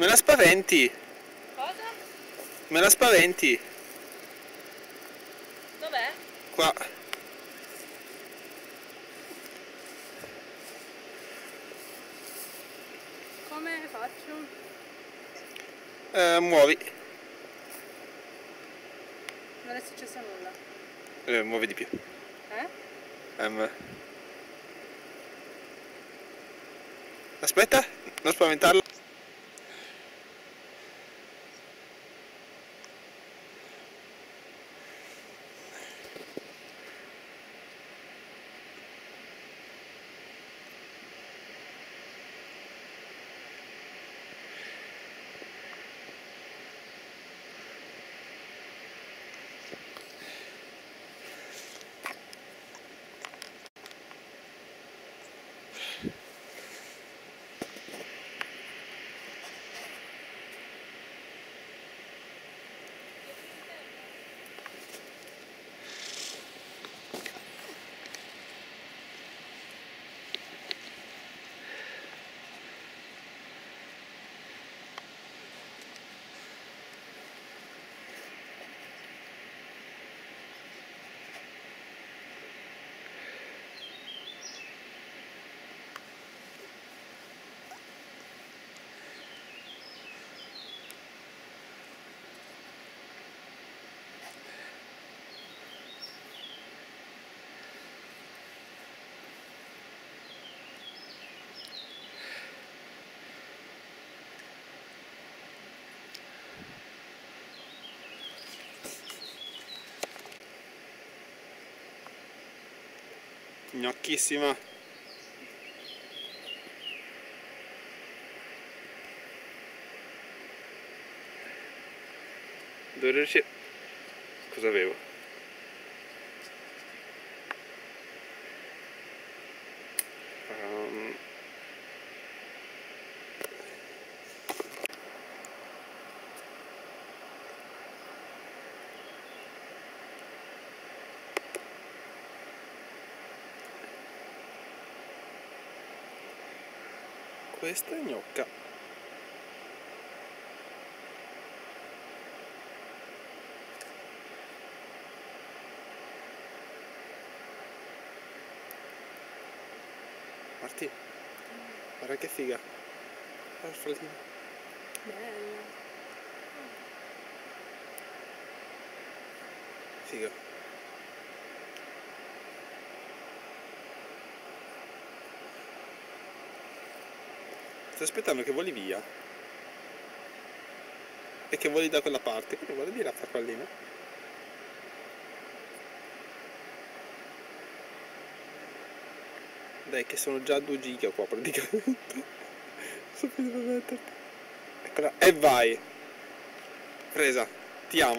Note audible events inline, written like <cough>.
Me la spaventi. Cosa? Me la spaventi. Dov'è? Qua. Come faccio? Eh, muovi. Non è successo nulla. Eh, muovi di più. Eh? Ehm. Aspetta, non spaventarlo. Gnocchissima. Dovrei riuscire... Cosa avevo? Um... Questa gnocca. Marti, guarda che figa. Guarda il. Figa. Sto aspettando che voli via. E che voli da quella parte. Quindi guarda di là farfallina. Dai che sono già a 2 giga qua praticamente. <laughs> So dove metterti. Eccola. E vai. Presa. Ti amo.